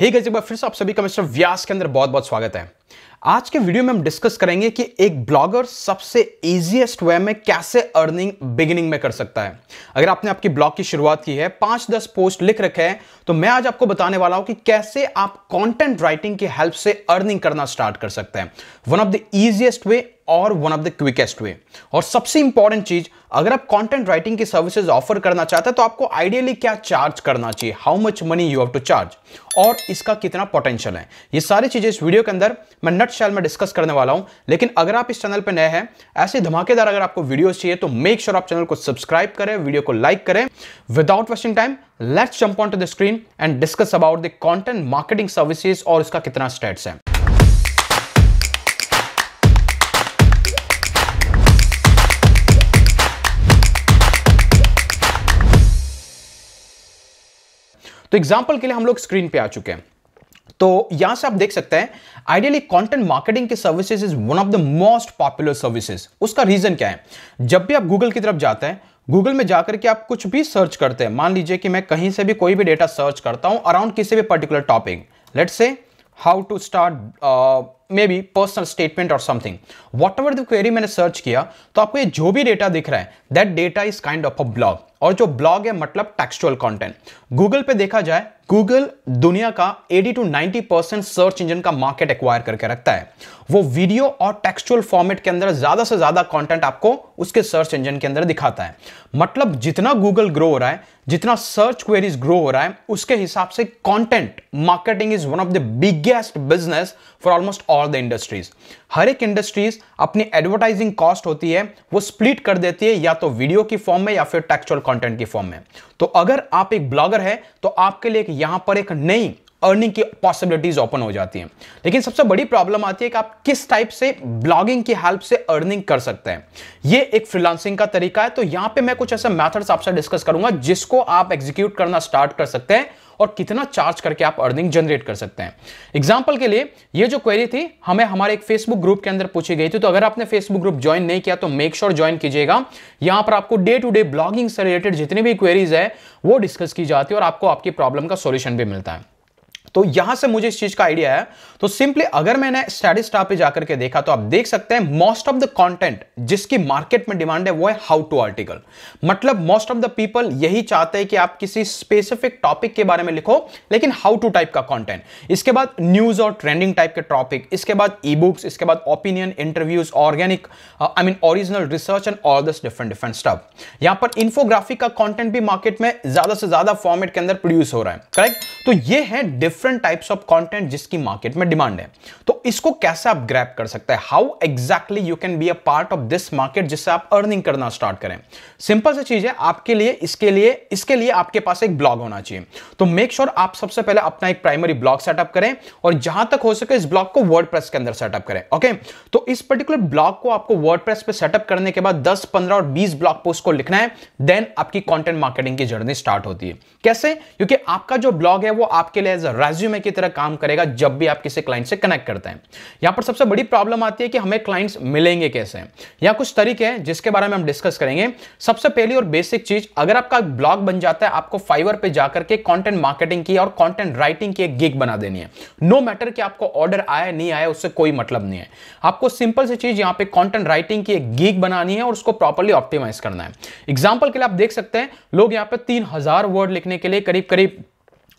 हे hey एक बार फिर से आप सभी का मिस्टर व्यास के अंदर बहुत बहुत स्वागत है। आज के वीडियो में हम डिस्कस करेंगे कि एक ब्लॉगर सबसे इजीएस्ट वे में कैसे अर्निंग बिगिनिंग में कर सकता है। अगर आपने आपकी ब्लॉग की शुरुआत की है पाँच दस पोस्ट लिख रखे हैं तो मैं आज आपको बताने वाला हूँ कि कैसे आप कंटेंट राइटिंग की हेल्प से अर्निंग करना स्टार्ट कर सकते हैं। One of the easiest way और one of the quickest way और सबसे इंपॉर्टेंट चीज़, अगर आप कंटेंट राइटिंग की सर्विसेज़ ऑफ़र करना चाहते हैं तो आपको आइडियली क्या चार्ज करना चाहिए? How much money you have to charge और इसका कितना पोटेंशियल है? ये सारी चीज़ें इस वीडियो के अंदर मैं नट शैल में डिस्कस करने वाला हूँ। लेकिन अगर आप इस चैनल पर नए हैं, ऐसे धमाकेदार अगर आपको वीडियो चाहिए तो मेक श्योर sure आप चैनल को सब्सक्राइब करें वीडियो को लाइक करें। Without wasting time let's jump on to the screen and discuss about the content marketing services और इसका कितना स्टेट्स है। तो एग्ज़ाम्पल के लिए हम लोग स्क्रीन पे आ चुके हैं। तो यहाँ से आप देख सकते हैं आइडियली कंटेंट मार्केटिंग के services is one of the most popular services उसका रीजन क्या है? जब भी आप गूगल की तरफ़ जाते हैं गूगल में जाकर के आप कुछ भी सर्च करते हैं, मान लीजिए कि मैं कहीं से भी कोई भी डेटा सर्च करता हूँ अराउंड किसी भी particular topic let say how to start may be personal statement और something whatever the query मैंने सर्च किया तो आपको ये जो भी डेटा दिख रहा है that data is kind of a blog और जो ब्लॉग है मतलब टेक्सुअल कंटेंट गूगल पे देखा जाए गूगल दुनिया का 80 टू 90 परसेंट सर्च इंजन का मार्केट एक्वायर करके रखता है। वो वीडियो और टेक्सचुअल फॉर्मेट के अंदर ज़्यादा से ज़्यादा कंटेंट आपको उसके सर्च इंजन के अंदर दिखाता है। मतलब जितना गूगल ग्रो हो रहा है, जितना सर्च क्वेरीज ग्रो हो रहा है, उसके हिसाब से content marketing is one of the biggest business for almost all the industries हर एक इंडस्ट्रीज़ अपनी एडवर्टाइजिंग कॉस्ट होती है, वो स्प्लिट कर देती है, या तो वीडियो की फॉर्म में या फिर टेक्सचुअल कंटेंट की फॉर्म में। तो अगर आप एक ब्लॉगर है तो आपके लिए यहाँ पर एक नई अर्निंग की पॉसिबिलिटीज ओपन हो जाती हैं। लेकिन सबसे बड़ी प्रॉब्लम आती है कि आप किस टाइप से ब्लॉगिंग की हेल्प से अर्निंग कर सकते हैं। ये एक फ्रीलांसिंग का तरीका है तो यहाँ पे मैं कुछ ऐसे मेथड्स आपसे डिस्कस करूँगा, जिसको आप एग्जीक्यूट करना स्टार्ट कर सकते हैं और कितना चार्ज करके आप अर्निंग जनरेट कर सकते हैं। एग्ज़ाम्पल के लिए, ये जो क्वेरी थी, हमें हमारे एक फेसबुक ग्रुप के अंदर पूछी गई थी तो अगर आपने फेसबुक ग्रुप ज्वाइन नहीं किया तो मेक श्योर ज्वाइन कीजिएगा। यहाँ पर आपको डे टू डे ब्लॉगिंग से रिलेटेड जितनी भी क्वेरीज है, वो डिस्कस की जाती है और आपको आपकी प्रॉब्लम का सोल्यूशन भी मिलता है। तो यहाँ से मुझे इस चीज़ का आइडिया है। तो सिंपली अगर मैंने स्टडी स्टार पे जाकर के देखा तो आप देख सकते हैं मोस्ट ऑफ़ द कंटेंट जिसकी मार्केट में डिमांड है, वो है हाउ टू आर्टिकल मतलब मोस्ट ऑफ़ द पीपल यही चाहते हैं कि आप किसी स्पेसिफिक टॉपिक के बारे में लिखो, लेकिन हाउ टू टाइप का कंटेंट इसके बाद न्यूज़ और ट्रेंडिंग टाइप के टॉपिक इसके बाद ई बुक्स इसके बाद opinion interviews organic I mean original research and all this different different stuff यहाँ पर इन्फोग्राफिक का कॉन्टेंट भी मार्केट में ज़्यादा से ज़्यादा फॉर्मेट के अंदर प्रोड्यूस हो रहा है करेक्ट तो ये है डिफरेंट टाइप्स ऑफ़ कंटेंट जिसकी मार्केट में डिमांड है। तो इसको कैसे आप ग्रैप कर सकते हैं? How exactly you can be a part of this market जिससे आप अर्निंग करना स्टार्ट करें? सिंपल सी चीज़ है, आपके लिए, इसके लिए इसके लिए आपके पास एक ब्लॉग होना चाहिए। तो मेक श्योर sure आप सबसे पहले अपना एक प्राइमरी ब्लॉग सेटअप करें और जहाँ तक हो सके इस ब्लॉग को वर्ड के अंदर सेटअप करें ओके तो इस पर्टिकुलर ब्लॉग को आपको वर्ड पे सेटअप करने के बाद 10 15 और 20 ब्लॉग पोस्ट को लिखना है देन आपकी कंटेंट मार्केटिंग की जर्नी स्टार्ट होती है। कैसे? क्योंकि आपका जो ब्लॉग है वो आपके लिए एज अ रेज्यूमे की तरह काम करेगा जब भी आप किसी क्लाइंट से कनेक्ट करते हैं। यहाँ पर सबसे बड़ी प्रॉब्लम आती है कि हमें क्लाइंट्स मिलेंगे कैसे? या कुछ तरीके हैं जिसके बारे में हम डिस्कस करेंगे। सबसे पहली और बेसिक चीज़, अगर आपका ब्लॉग बन जाता है, आपको फाइवर पे जाकर के कंटेंट मार्केटिंग की और कंटेंट राइटिंग की एक गिग बना देनी है। नो मैटर कि आपको ऑर्डर आया, नहीं आया, उससे कोई मतलब नहीं है। आपको सिंपल सी चीज़ यहाँ पे कॉन्टेंट राइटिंग की एक गिग बनानी है और उसको प्रॉपर्ली ऑप्टिमाइज करना है। एग्ज़ाम्पल के लिए आप देख सकते हैं, लोग यहाँ पे तीन हज़ार वर्ड लिखने के लिए करीब करीब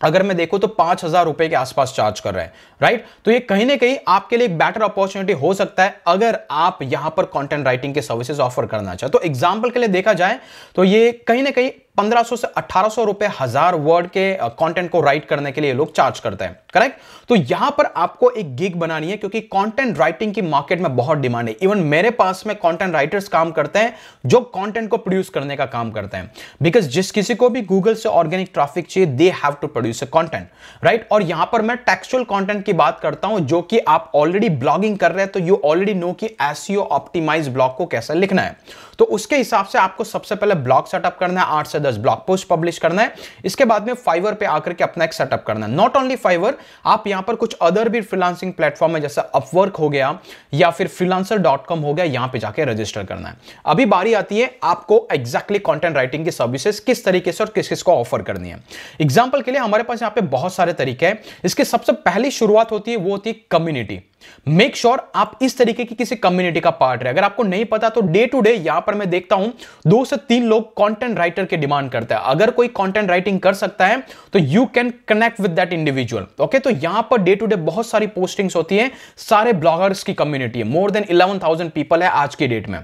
अगर मैं देखूँ तो पाँच हज़ार रुपए के आसपास चार्ज कर रहे हैं राइट तो ये कहीं ना कहीं आपके लिए एक बेटर अपॉर्चुनिटी हो सकता है अगर आप यहाँ पर कंटेंट राइटिंग के सर्विसेज़ ऑफ़र करना चाहते तो एग्जांपल के लिए देखा जाए तो ये कहीं ना कहीं 1500 से 1800 रुपए हज़ार वर्ड के कंटेंट को राइट करने के लिए लोग चार्ज करते हैं करेक्ट तो यहाँ पर आपको एक गिग बनानी है क्योंकि कंटेंट राइटिंग की मार्केट में बहुत डिमांड है। इवन मेरे पास में कंटेंट राइटर्स काम करते हैं जो कंटेंट को प्रोड्यूस करने का काम करते हैं। बिकॉज़ जिस किसी को भी गूगल से ऑर्गेनिक ट्रैफ़िक चाहिए they have to produce content right और यहाँ पर मैं टेक्सुअल कॉन्टेंट की बात करता हूँ, जो कि आप ऑलरेडी ब्लॉगिंग कर रहे हैं तो यू ऑलरेडी नो कि एसईओ ऑप्टिमाइज ब्लॉग को कैसे लिखना है। तो उसके हिसाब से आपको सबसे पहले ब्लॉग सेटअप करना है, आठ से दस ब्लॉग पोस्ट पब्लिश करना है। इसके बाद में फाइवर पे आकर के अपना एक सेटअप करना है। नॉट ओनली फाइवर, आप यहाँ पर कुछ अदर भी फ्रीलांसिंग प्लेटफॉर्म है, जैसे अपवर्क हो गया, या फिर फ्रीलांसर हो गया, यहाँ पे जाके रजिस्टर करना है। अभी बारी आती है आपको एग्जैक्टली कॉन्टेंट राइटिंग की सर्विसेज़ किस तरीके से और किस किस को ऑफ़र करनी है। एग्ज़ाम्पल के लिए हमारे पास यहाँ पे बहुत सारे तरीके हैं। इसकी सबसे पहली शुरुआत होती है, वो होती है कम्युनिटी मेक श्योर आप इस तरीके की किसी कम्युनिटी का पार्ट रहे। अगर आपको नहीं पता तो डे टू डे यहाँ पर मैं देखता हूँ, दो से तीन लोग कंटेंट राइटर के डिमांड करते हैं। अगर कोई कंटेंट राइटिंग कर सकता है तो you can connect with that individual okay तो यहाँ पर डे टू डे बहुत सारी पोस्टिंग्स होती है, सारे ब्लॉगर्स की कम्युनिटी है। मोर देन इलेवन पीपल है आज की डेट में।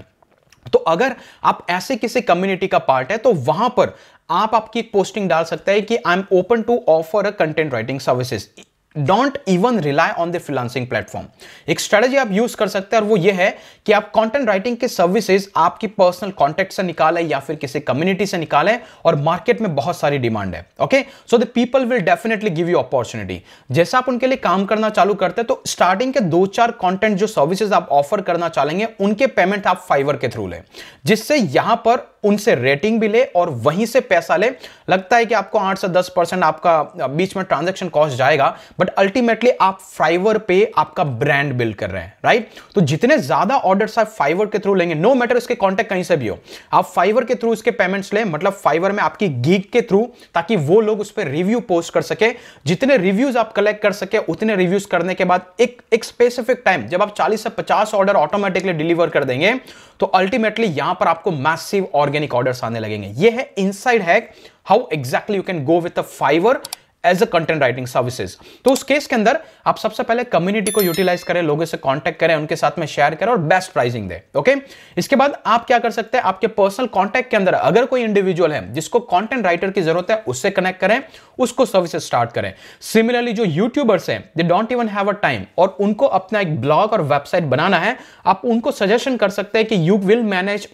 तो अगर आप ऐसे किसी कम्युनिटी का पार्ट है तो वहाँ पर आप आपकी एक पोस्टिंग डाल सकते हैं कि I am open to offer a content writing services don't even rely on the freelancing platform एक स्ट्रेटेजी आप यूज़ कर सकते हैं और वो ये है कि आप कंटेंट राइटिंग के सर्विसेज़ आपकी पर्सनल कॉन्टेक्ट से निकाले या फिर किसी कम्युनिटी से निकाले और मार्केट में बहुत सारी डिमांड है okay so the people will definitely give you opportunity जैसे आप उनके लिए काम करना चालू करते हैं तो स्टार्टिंग के दो चार कॉन्टेंट जो सर्विसेज़ आप ऑफ़र करना चाहेंगे उनके पेमेंट आप फाइवर के थ्रू ले। जिससे यहाँ पर उनसे रेटिंग भी ले और वहीं से पैसा ले। लगता है कि आपको आठ से दस परसेंट आपका, बीच में ट्रांजेक्शन कॉस्ट जाएगा बट अल्टीमेटली आप फाइवर पे आपका ब्रांड बिल्ड कर रहे हैं राइट तो जितने ज़्यादा ऑर्डर्स आप फाइवर के थ्रू लेंगे नो मैटर इसके कॉन्टेक्ट कहीं से भी हो, आप फाइवर के थ्रू इसके पेमेंट्स ले मतलब फाइवर में आपकी गीक के थ्रू ताकि वो लोग उस पर रिव्यू पोस्ट कर सके। जितने रिव्यूज़ आप कलेक्ट कर सके, उतने रिव्यूज़ करने के बाद एक एक स्पेसिफिक टाइम जब आप 40 से 50 ऑर्डर ऑटोमेटिकली डिलीवर कर देंगे तो अल्टीमेटली यहाँ पर आपको मैसिव ऑर्गेनिक ऑर्डर्स आने लगेंगे। ये है inside hack how exactly you can go with Fiverr as a content writing services तो उस केस के अंदर आप सबसे पहले कम्युनिटी को यूटिलाइज करें, लोगों से कांटेक्ट करें, उनके साथ में शेयर करें और बेस्ट प्राइसिंग दे ओके इसके बाद आप क्या कर सकते हैं, आपके पर्सनल कॉन्टैक्ट के अंदर अगर कोई इंडिविजुअल है जिसको कॉन्टेंट राइटर की ज़रूरत है, उससे कनेक्ट करें, उसको सर्विसेज़ स्टार्ट करें। सिमिलरली जो यूट्यूबर्स हैं they don't even have a time और उनको अपना एक ब्लॉग और वेबसाइट बनाना है, आप उनको सजेशन कर सकते हैं कि you will manage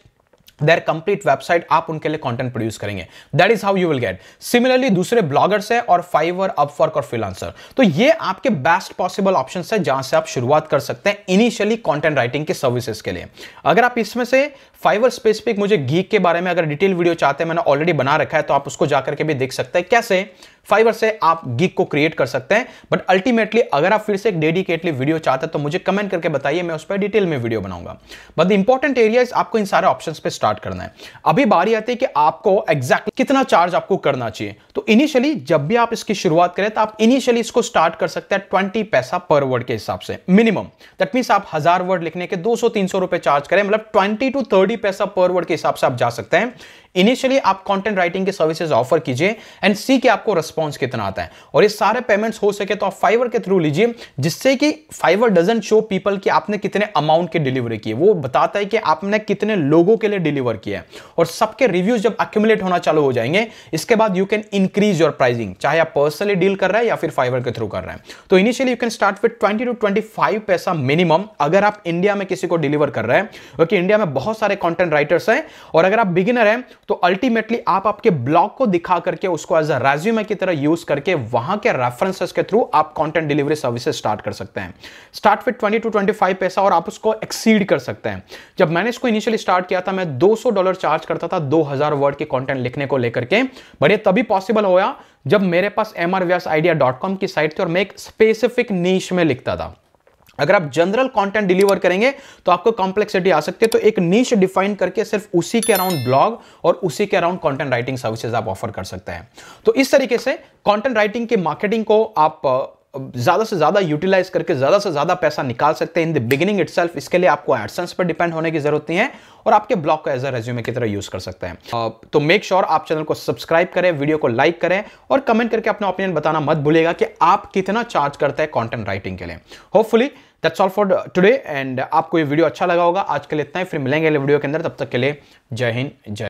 their complete website आप उनके लिए कंटेंट प्रोड्यूस करेंगे। That is how you will get similarly दूसरे ब्लॉगर्स है और फाइवर अपवर्क और फ्रीलांसर तो ये आपके बेस्ट पॉसिबल ऑप्शन है जहाँ से आप शुरुआत कर सकते हैं इनिशियली कॉन्टेंट राइटिंग के सर्विसेज़ के लिए। अगर आप इसमें से फाइवर स्पेसिफिक मुझे गीक के बारे में अगर डिटेल वीडियो चाहते हैं, मैंने ऑलरेडी बना रखा है तो आप उसको जाकर के भी देख सकते हैं। कैसे? फाइवर से आप गिग को क्रिएट कर सकते हैं बट अल्टीमेटली अगर आप फिर से एक डेडिकेटली वीडियो चाहते हैं तो मुझे कमेंट करके बताइए, मैं उस पर डिटेल में वीडियो बनाऊँगा। बट द इंपॉर्टेंट एरिया आपको इन सारे ऑप्शन पे स्टार्ट करना है। अभी बारी आती है कि आपको एग्जैक्ट कितना चार्ज आपको करना चाहिए। तो इनिशियली जब भी आप इसकी शुरुआत करें तो आप इनिशियली इसको स्टार्ट कर सकते हैं ट्वेंटी पैसा पर वर्ड के हिसाब से मिनिमम दैट मीन आप हज़ार वर्ड लिखने के दो सौ, तीन सौ रुपए चार्ज करें मतलब ट्वेंटी टू थर्टी पैसा पर वर्ड के हिसाब से आप जा सकते हैं। इनिशियली आप कंटेंट राइटिंग के सर्विसेज़ ऑफ़र कीजिए एंड सी के आपको रिस्पॉन्स कितना आता है। और ये सारे पेमेंट्स हो सके तो आप फाइवर के थ्रू लीजिए, जिससे कि फाइवर डजेंट शो पीपल कि आपने कितने अमाउंट के डिलीवरी की वो बताता है कि आपने कितने लोगों के लिए डिलीवर किया है। और सबके रिव्यूज़ जब अक्यूमुलेट होना चालू हो जाएँगे, इसके बाद you can increase your pricing चाहे आप पर्सनली डील कर रहे हैं या फिर फाइवर के थ्रू कर रहे हैं। तो initially you can start with twenty to twenty पैसा मिनिमम अगर आप इंडिया में किसी को डिलीवर कर रहे हैं। क्योंकि इंडिया में बहुत सारे कॉन्टेंट राइटर्स हैं और अगर आप बिगिनर हैं तो अल्टीमेटली आप आपके ब्लॉग को दिखा करके उसको एज अ रेज्यूमे की तरह यूज़ करके वहाँ के रेफरेंसेस के थ्रू आप कंटेंट डिलीवरी सर्विसेज़ स्टार्ट कर सकते हैं। स्टार्ट विथ 20 टू 25 पैसा और आप उसको एक्सीड कर सकते हैं। जब मैंने इसको इनिशियली स्टार्ट किया था, मैं 200 डॉलर चार्ज करता था 2000 वर्ड के कंटेंट लिखने को लेकर के बट ये तभी पॉसिबल होया जब मेरे पास एम की साइट थी और मैं एक स्पेसिफिक नीच में लिखता था। अगर आप जनरल कंटेंट डिलीवर करेंगे तो आपको कॉम्प्लेक्सिटी आ सकती है। तो एक नीच डिफाइन करके सिर्फ़ उसी के अराउंड ब्लॉग और उसी के अराउंड कंटेंट राइटिंग सर्विसेज़ आप ऑफ़र कर सकते हैं। तो इस तरीके से कंटेंट राइटिंग के मार्केटिंग को आप ज़्यादा से ज़्यादा यूटिलाइज करके ज़्यादा से ज़्यादा पैसा निकाल सकते हैं। इन द बिगिनिंग इटसेल्फ इसके लिए आपको एडसेंस पर डिपेंड होने की ज़रूरत नहीं है और आपके ब्लॉग को एज अ रेज्यूमे की तरह यूज़ कर सकते हैं। तो मेक श्योर sure आप चैनल को सब्सक्राइब करें वीडियो को लाइक करें और कमेंट करके अपना ओपिनियन बताना मत भूलेगा कि आप कितना चार्ज करते हैं कॉन्टेंट राइटिंग के लिए। Hopefully that's all for today and आपको ये वीडियो अच्छा लगा होगा। आज के लिए इतना ही, फिर मिलेंगे वीडियो के अंदर। तब तक के लिए जय हिंद, जय